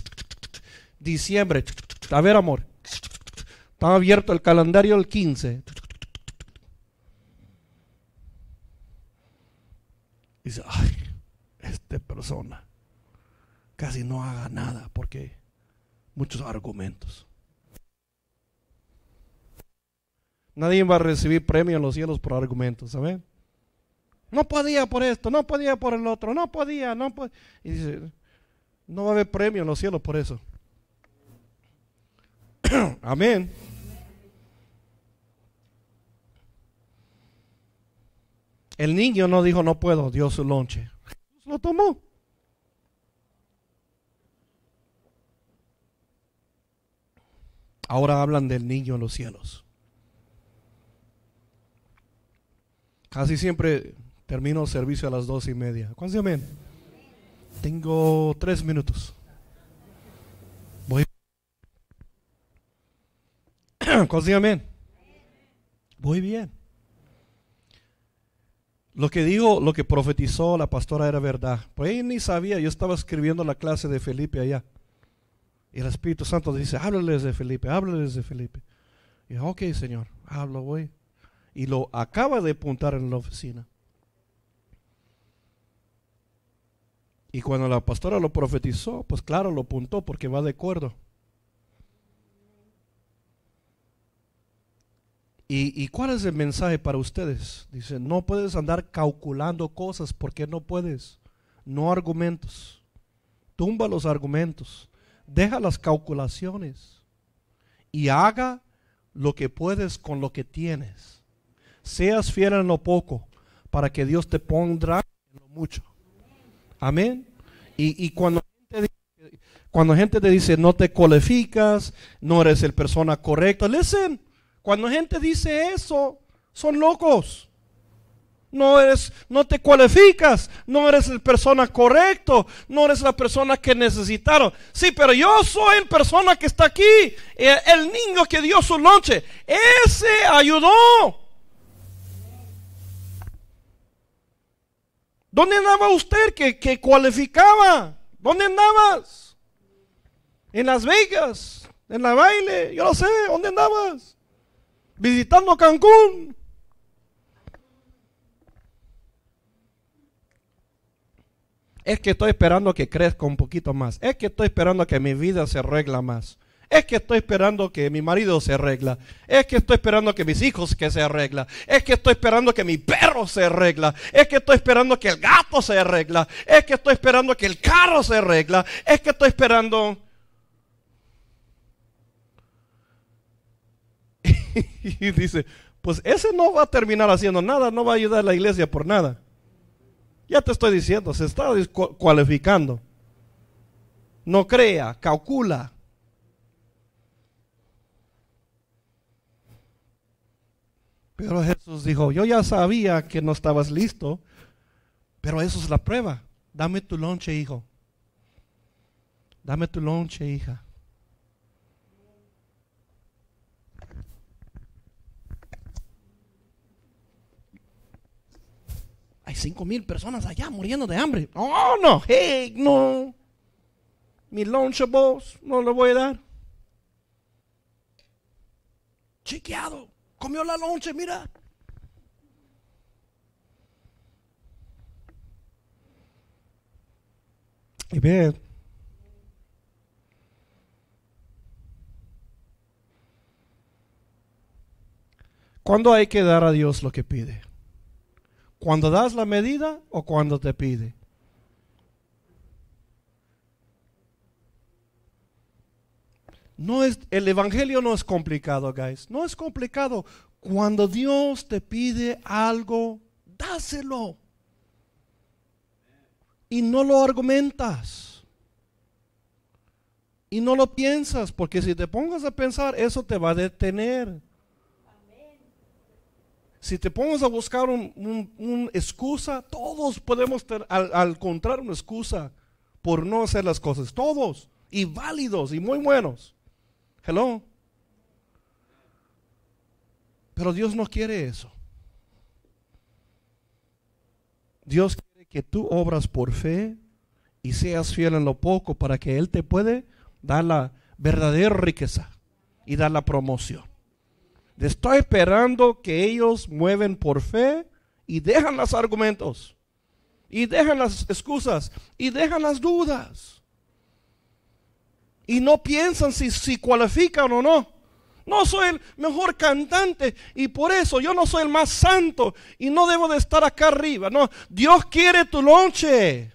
Diciembre. A ver, amor. Está abierto el calendario el 15. Dice, ay, esta persona casi no haga nada porque muchos argumentos. Nadie va a recibir premio en los cielos por argumentos, ¿saben? No podía por esto, no podía por el otro, no podía, no podía. Y dice, no va a haber premio en los cielos por eso. Amén. El niño no dijo no puedo, dio su lonche. Lo tomó. Ahora hablan del niño en los cielos. Casi siempre termino el servicio a las dos y media. ¿Cuántos amén? Tengo tres minutos. Voy. ¿Cuántos amén? Voy bien. Lo que dijo, lo que profetizó la pastora era verdad. Pues ella ni sabía, yo estaba escribiendo la clase de Felipe allá. Y el Espíritu Santo dice, háblales de Felipe, háblales de Felipe. Y yo, ok, Señor, hablo, voy y lo acaba de apuntar en la oficina. Y cuando la pastora lo profetizó, pues claro, lo apuntó porque va de acuerdo. ¿Y, ¿Y, cuál es el mensaje para ustedes? Dice, no puedes andar calculando cosas porque no puedes. No argumentos. Tumba los argumentos. Deja las calculaciones. Y haga lo que puedes con lo que tienes. Seas fiel en lo poco para que Dios te pondrá en lo mucho. Amén. Y, cuando, cuando gente te dice no te cualificas, no eres el persona correcta, listen, cuando gente dice eso, son locos no eres, no te cualificas, no eres el persona correcto, no eres la persona que necesitaron. Sí, pero yo soy el persona que está aquí, el, niño que dio su lonche, ese ayudó. ¿Dónde andaba usted que, que cualificaba? ¿Dónde andabas? En Las Vegas, en la baile, yo lo sé, ¿dónde andabas? Visitando Cancún. Es que estoy esperando que crezca un poquito más. Es que estoy esperando que mi vida se arregla más. Es que estoy esperando que mi marido se arregla. Es que estoy esperando que mis hijos que se arregla. Es que estoy esperando que mi perro se arregla. Es que estoy esperando que el gato se arregla. Es que estoy esperando que el carro se arregla. Es que estoy esperando... y dice, pues ese no va a terminar haciendo nada, no va a ayudar a la iglesia por nada. Ya te estoy diciendo, se está cualificando. No crea, calcula. Pero Jesús dijo, yo ya sabía que no estabas listo, pero eso es la prueba. Dame tu lonche, hijo. Dame tu lonche, hija. cinco mil personas allá muriendo de hambre. Oh, no, hey, no. Mi Lunchables no lo voy a dar. Chequeado. Comió la lonche, mira. Y ve. ¿Cuándo hay que dar a Dios lo que pide? ¿Cuando das la medida o cuando te pide? No es, el evangelio no es complicado, guys. No es complicado. Cuando Dios te pide algo, dáselo. Y no lo argumentas. Y no lo piensas, porque si te pongas a pensar, eso te va a detener si te pongas a buscar una excusa, todos podemos al, encontrar una excusa por no hacer las cosas, todos, y válidos y muy buenos. Hello. Pero Dios no quiere eso. Dios quiere que tú obras por fe y seas fiel en lo poco para que Él te puede dar la verdadera riqueza y dar la promoción. Estoy esperando que ellos mueven por fe y dejan los argumentos, y dejan las excusas, y dejan las dudas. Y no piensan si, si cualifican o no. No soy el mejor cantante y por eso yo no soy el más santo y no debo de estar acá arriba. No, Dios quiere tu lonche.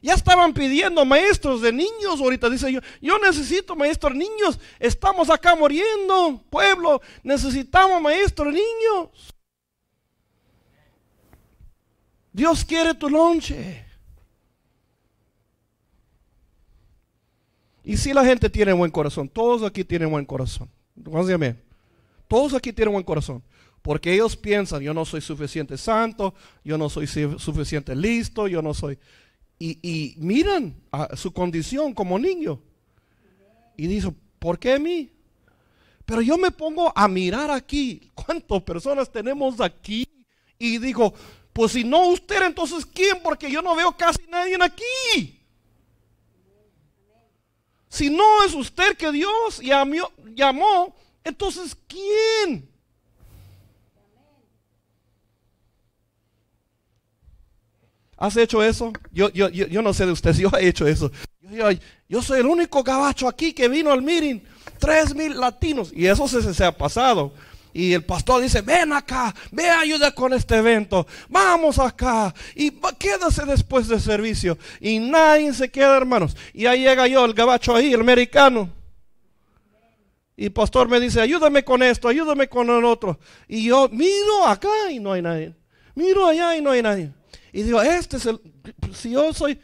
Ya estaban pidiendo maestros de niños ahorita. Dice yo, yo necesito maestros de niños. Estamos acá muriendo, pueblo. Necesitamos maestros de niños. Dios quiere tu lonche. Y si la gente tiene buen corazón, todos aquí tienen buen corazón. Todos aquí tienen buen corazón. Porque ellos piensan, yo no soy suficiente santo, yo no soy suficiente listo, yo no soy y, miran a su condición como niño. Y dicen, ¿por qué mí? Pero yo me pongo a mirar aquí, ¿cuántas personas tenemos aquí? Y digo, pues si no usted, entonces ¿quién? Porque yo no veo casi nadie aquí. Si no es usted que Dios llamó, entonces ¿quién? ¿Has hecho eso? Yo, yo, yo, no sé de ustedes, yo he hecho eso. Yo, soy el único gabacho aquí que vino al meeting. Tres mil latinos. Y eso se, se ha pasado. Y el pastor dice, ven acá, ve ayuda con este evento, vamos acá y quédase después del servicio. Y nadie se queda, hermanos. Y ahí llega yo, el gabacho ahí, el americano. Y pastor me dice, ayúdame con esto, ayúdame con el otro. Y yo miro acá y no hay nadie. Miro allá y no hay nadie. Y digo, este es el, si yo soy,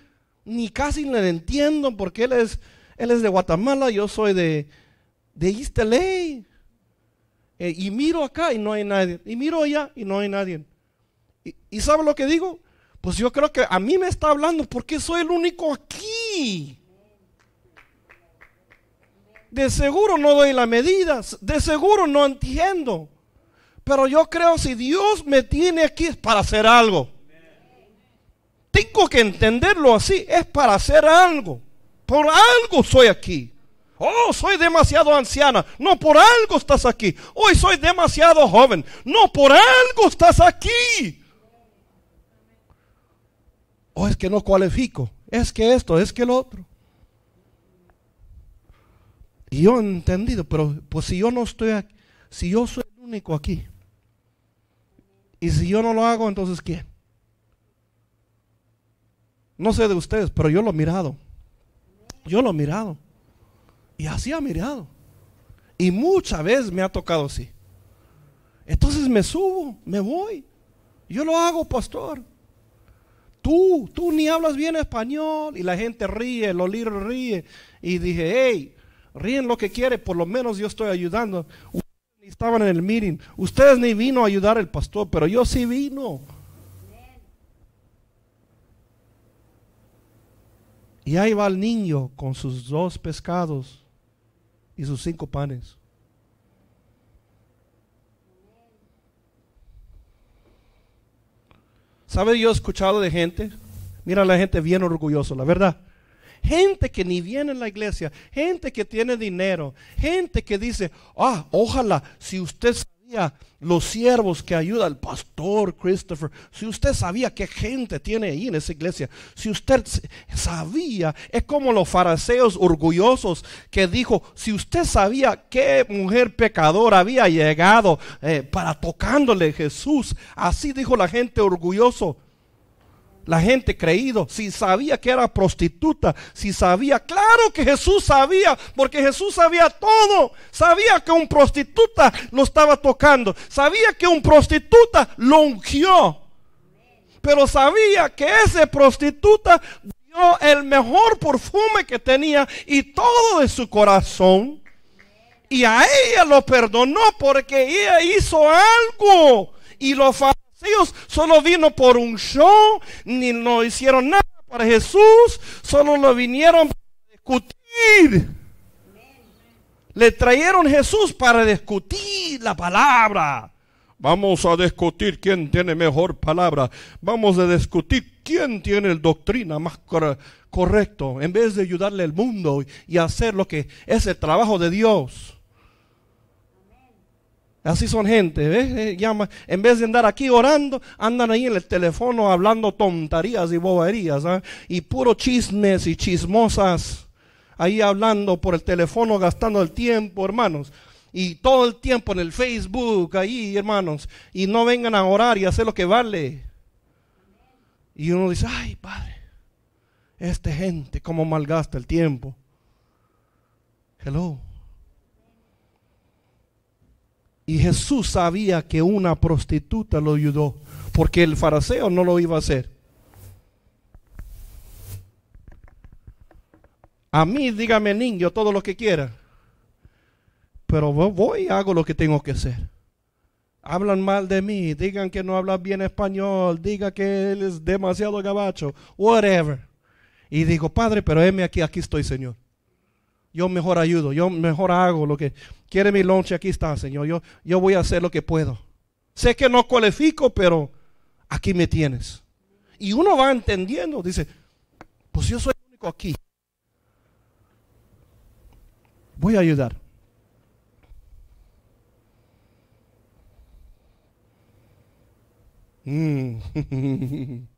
ni casi le entiendo porque él es, él es de Guatemala, yo soy de, de East LA. Eh, y miro acá y no hay nadie. Y miro allá y no hay nadie. ¿Y, y sabe lo que digo? Pues yo creo que a mí me está hablando porque soy el único aquí. De seguro no doy la medida, de seguro no entiendo. Pero yo creo si Dios me tiene aquí es para hacer algo. Tengo que entenderlo así, es para hacer algo. Por algo soy aquí. Oh, soy demasiado anciana. No, por algo estás aquí. Hoy soy demasiado joven. No, por algo estás aquí. O oh, es que no cualifico. Es que esto, es que lo otro. Y yo he entendido, pero pues si yo no estoy aquí, si yo soy el único aquí, y si yo no lo hago, entonces ¿quién? No sé de ustedes, pero yo lo he mirado. Yo lo he mirado. Y así ha mirado. Y muchas veces me ha tocado así. Entonces me subo, me voy. Yo lo hago, pastor. Tú, tú ni hablas bien español. Y la gente ríe, los libros ríe. Y dije, hey, ríen lo que quiere, por lo menos yo estoy ayudando. Ustedes ni estaban en el meeting. Ustedes ni vino a ayudar al pastor, pero yo sí vino. Y ahí va el niño con sus dos pescados y sus cinco panes. ¿Sabe? Yo he escuchado de gente, mira la gente bien orgullosa, la verdad. Gente que ni viene en la iglesia, gente que tiene dinero, gente que dice, ah, ojalá si usted los siervos que ayuda al pastor Christopher, si usted sabía qué gente tiene ahí en esa iglesia, si usted sabía, es como los fariseos orgullosos que dijo, si usted sabía qué mujer pecadora había llegado eh, para tocándole Jesús, así dijo la gente orgulloso la gente creído, si sabía que era prostituta, si sabía, claro que Jesús sabía, porque Jesús sabía todo, sabía que un prostituta lo estaba tocando, sabía que un prostituta lo ungió, pero sabía que ese prostituta dio el mejor perfume que tenía y todo de su corazón. Y a ella lo perdonó porque ella hizo algo y lo ellos solo vino por un show, ni no hicieron nada para Jesús, solo lo vinieron para discutir. Le trajeron Jesús para discutir la palabra. Vamos a discutir quién tiene mejor palabra. Vamos a discutir quién tiene el doctrina más correcto. En vez de ayudarle al mundo y hacer lo que es el trabajo de Dios. Así son gente, ¿ves? Eh, en vez de andar aquí orando, andan ahí en el teléfono hablando tonterías y boberías, ¿ah? y puro chismes y chismosas, ahí hablando por el teléfono, gastando el tiempo, hermanos, y todo el tiempo en el Facebook, ahí, hermanos, y no vengan a orar y hacer lo que vale. Y uno dice, ay, Padre, esta gente, cómo malgasta el tiempo. Hello. Y Jesús sabía que una prostituta lo ayudó, porque el fariseo no lo iba a hacer. A mí, dígame niño, todo lo que quiera. Pero voy y hago lo que tengo que hacer. Hablan mal de mí, digan que no habla bien español, digan que él es demasiado gabacho, whatever. Y digo, Padre, pero heme aquí, aquí estoy, Señor yo mejor ayudo, yo mejor hago lo que quiere mi lonche, aquí está, Señor. Yo, yo voy a hacer lo que puedo. Sé que no cualifico, pero aquí me tienes. Y uno va entendiendo, dice, pues yo soy el único aquí. Voy a ayudar. Mm.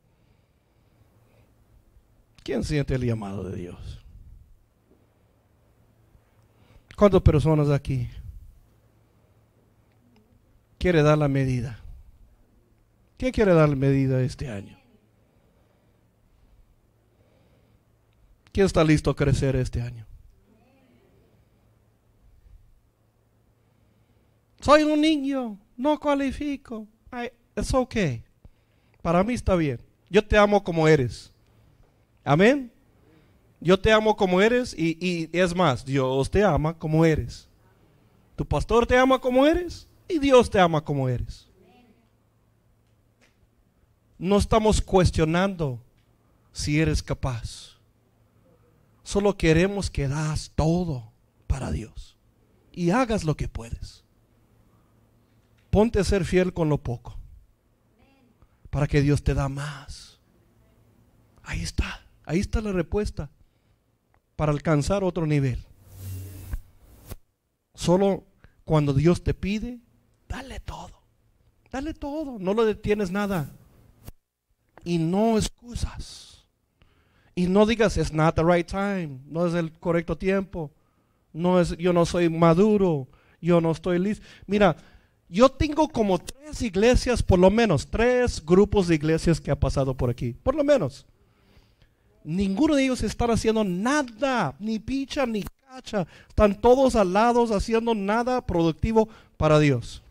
¿Quién siente el llamado de Dios? ¿Cuántas personas aquí quiere dar la medida? ¿Quién quiere dar la medida este año? ¿Quién está listo a crecer este año? soy un niño, no cualifico. Es ok. Para mí está bien. Yo te amo como eres. Amén. Yo te amo como eres y, y es más, Dios te ama como eres. Tu pastor te ama como eres y Dios te ama como eres. No estamos cuestionando si eres capaz. Solo queremos que das todo para Dios y hagas lo que puedes. Ponte a ser fiel con lo poco para que Dios te da más. Ahí está, ahí está la respuesta para alcanzar otro nivel. Solo cuando Dios te pide, dale todo. Dale todo, no lo detienes nada. Y no excusas. Y no digas, it's not the right time, no es el correcto tiempo. No es, yo no soy maduro, yo no estoy listo. Mira, yo tengo como tres iglesias, por lo menos, tres grupos de iglesias que ha pasado por aquí, por lo menos. Ninguno de ellos están haciendo nada, ni picha, ni cacha. Están todos al lado haciendo nada productivo para Dios.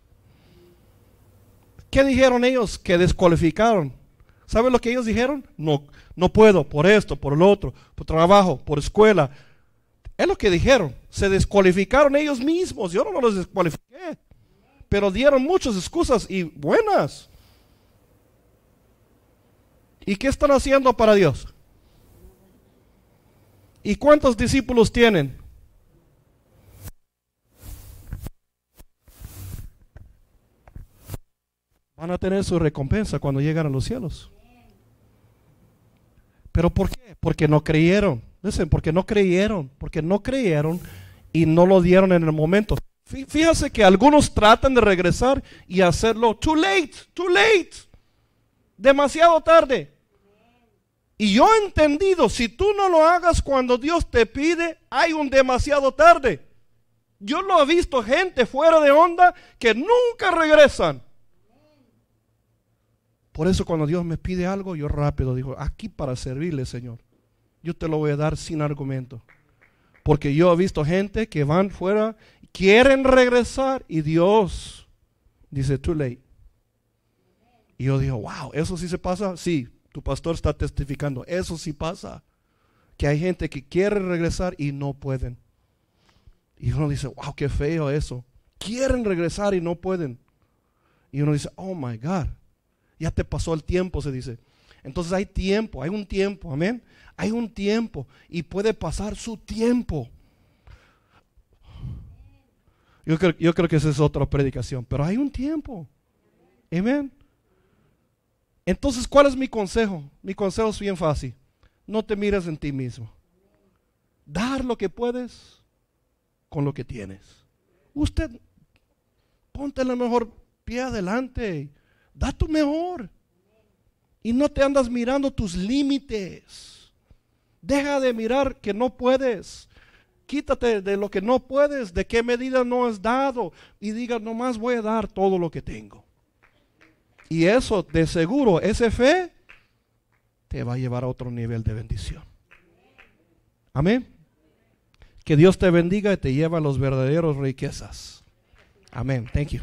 ¿Qué dijeron ellos? Que descualificaron. ¿Saben lo que ellos dijeron? No, no puedo, por esto, por lo otro, por trabajo, por escuela. Es lo que dijeron. Se descualificaron ellos mismos. Yo no los descualifiqué pero dieron muchas excusas y buenas. ¿Y qué están haciendo para Dios? ¿Y cuántos discípulos tienen? Van a tener su recompensa cuando llegan a los cielos. ¿Pero por qué? Porque no creyeron. Dicen, porque no creyeron. Porque no creyeron y no lo dieron en el momento. Fíjese que algunos tratan de regresar y hacerlo too late, too late, demasiado tarde. Y yo he entendido, si tú no lo hagas cuando Dios te pide, hay un demasiado tarde. Yo lo he visto gente fuera de onda que nunca regresan. Por eso cuando Dios me pide algo, yo rápido digo, aquí para servirle, Señor. Yo te lo voy a dar sin argumento. Porque yo he visto gente que van fuera quieren regresar y Dios dice, too late. Y yo digo, wow, ¿eso sí se pasa? Sí, tu pastor está testificando, eso sí pasa. Que hay gente que quiere regresar y no pueden. Y uno dice, wow, qué feo eso. Quieren regresar y no pueden. Y uno dice, oh my God, ya te pasó el tiempo, se dice. Entonces hay tiempo, hay un tiempo, amén. Hay un tiempo y puede pasar su tiempo. Yo creo, que esa es otra predicación, pero hay un tiempo. Amén. Entonces, ¿cuál es mi consejo? Mi consejo es bien fácil. No te mires en ti mismo. Dar lo que puedes con lo que tienes. Usted, ponte la mejor pie adelante. Da tu mejor. Y no te andas mirando tus límites. Deja de mirar que no puedes. Quítate de lo que no puedes, de qué medida no has dado y diga, nomás voy a dar todo lo que tengo. Y eso, de seguro, ese fe te va a llevar a otro nivel de bendición. Amén. Que Dios te bendiga y te lleve a los verdaderos riquezas. Amén. Thank you.